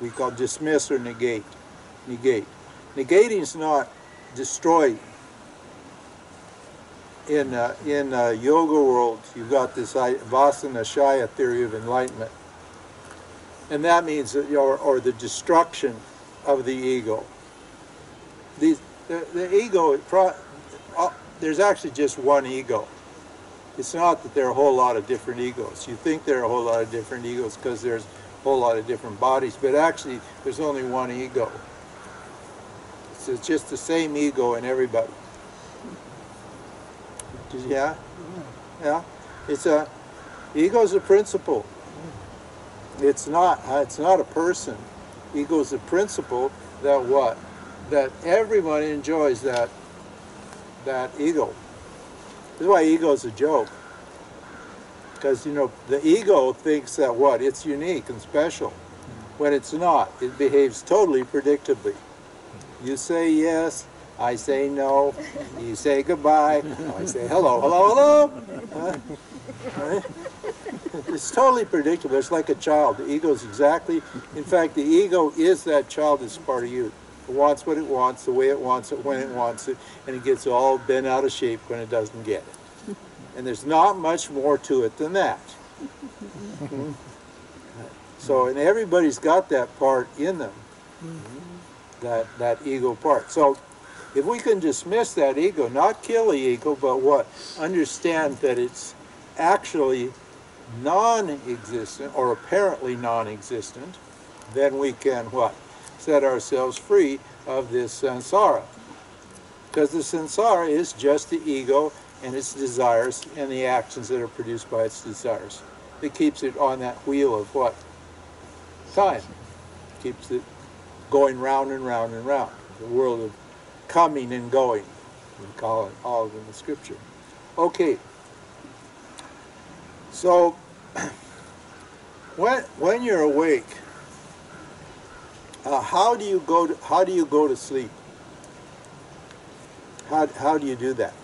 we call dismiss or negate. Negate. Negating is not destroying. In uh, in uh, yoga world, you've got this Vasana kshaya theory of enlightenment, and that means that your or the destruction of the ego. These the, the ego. Pro, uh, there's actually just one ego. It's not that there are a whole lot of different egos. You think there are a whole lot of different egos because there's whole lot of different bodies, but actually there's only one ego. So it's just the same ego in everybody. Yeah? Yeah. It's a ego's a principle. It's not uh, it's not a person. Ego's a principle that what? That everyone enjoys that that ego. This is why ego is a joke. Because, you know, the ego thinks that what? It's unique and special. When it's not. It behaves totally predictably. You say yes, I say no. You say goodbye, I say hello, hello, hello. Right? It's totally predictable. It's like a child. The ego is exactly, in fact, the ego is that child that's part of you. It wants what it wants, the way it wants it, when it wants it, and it gets all bent out of shape when it doesn't get it. And there's not much more to it than that. Hmm? So, and everybody's got that part in them, that, that ego part. So, if we can dismiss that ego, not kill the ego, but what? Understand that it's actually non-existent or apparently non-existent, then we can what? Set ourselves free of this samsara. Because the samsara is just the ego and its desires and the actions that are produced by its desires. It keeps it on that wheel of what? Time. Keeps it going round and round and round. The world of coming and going. We call it all in the scripture. Okay. So when when you're awake, uh, how do you go to how do you go to sleep? How how do you do that?